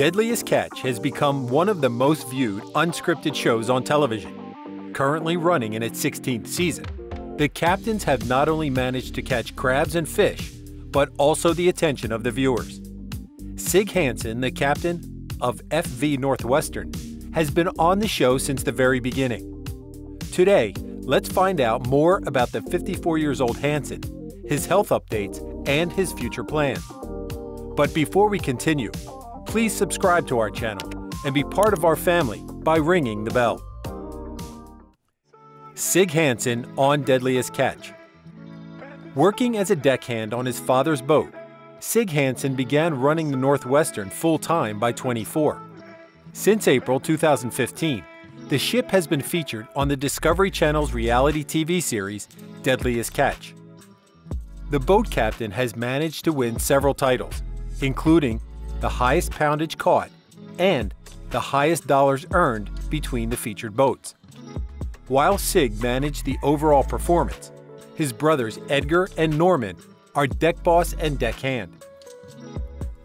Deadliest Catch has become one of the most viewed unscripted shows on television. Currently running in its 16th season, the captains have not only managed to catch crabs and fish, but also the attention of the viewers. Sig Hansen, the captain of FV Northwestern, has been on the show since the very beginning. Today, let's find out more about the 54 years old Hansen, his health updates, and his future plans. But before we continue, please subscribe to our channel and be part of our family by ringing the bell. Sig Hansen on Deadliest Catch. Working as a deckhand on his father's boat, Sig Hansen began running the Northwestern full time by 24. Since April 2015, the ship has been featured on the Discovery Channel's reality TV series Deadliest Catch. The boat captain has managed to win several titles, including the highest poundage caught and the highest dollars earned between the featured boats. While Sig managed the overall performance, his brothers Edgar and Norman are deck boss and deckhand.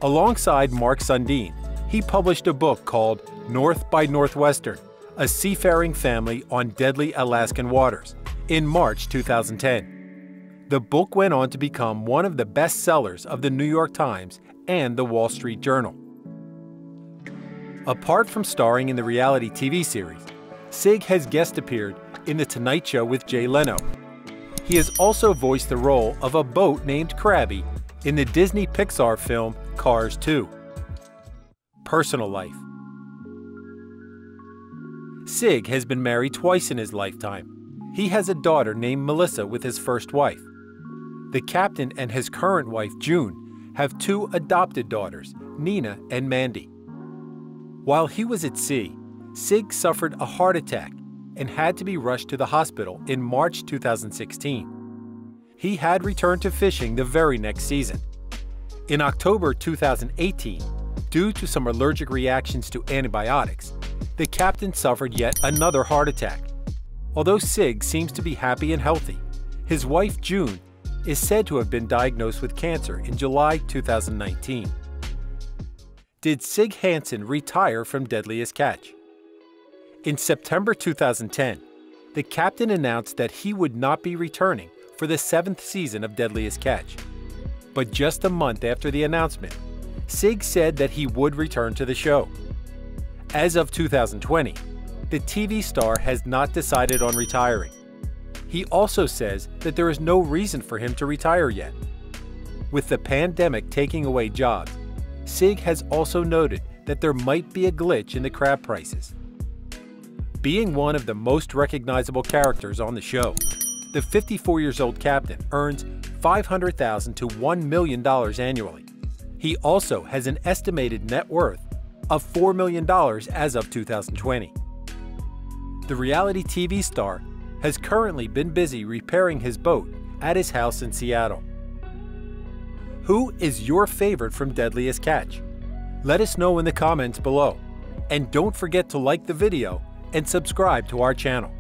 Alongside Mark Sundeen, he published a book called North by Northwestern, a seafaring family on deadly Alaskan waters, in March 2010. The book went on to become one of the best sellers of the New York Times and the Wall Street Journal. Apart from starring in the reality TV series, Sig has guest appeared in The Tonight Show with Jay Leno. He has also voiced the role of a boat named Crabby in the Disney Pixar film Cars 2. Personal life Sig has been married twice in his lifetime. He has a daughter named Melissa with his first wife. The captain and his current wife, June, have two adopted daughters, Nina and Mandy. While he was at sea, Sig suffered a heart attack and had to be rushed to the hospital in March 2016. He had returned to fishing the very next season. In October 2018, due to some allergic reactions to antibiotics, the captain suffered yet another heart attack. Although Sig seems to be happy and healthy, his wife June is said to have been diagnosed with cancer in July 2019. Did Sig Hansen retire from Deadliest Catch? In September 2010, the captain announced that he would not be returning for the seventh season of Deadliest Catch. But just a month after the announcement, Sig said that he would return to the show. As of 2020, the TV star has not decided on retiring. He also says that there is no reason for him to retire yet. With the pandemic taking away jobs, SIG has also noted that there might be a glitch in the crab prices. Being one of the most recognizable characters on the show, the 54 years old captain earns $500,000 to $1 million annually. He also has an estimated net worth of $4 million as of 2020. The reality TV star has currently been busy repairing his boat at his house in Seattle. Who is your favorite from Deadliest Catch? Let us know in the comments below. And don't forget to like the video and subscribe to our channel.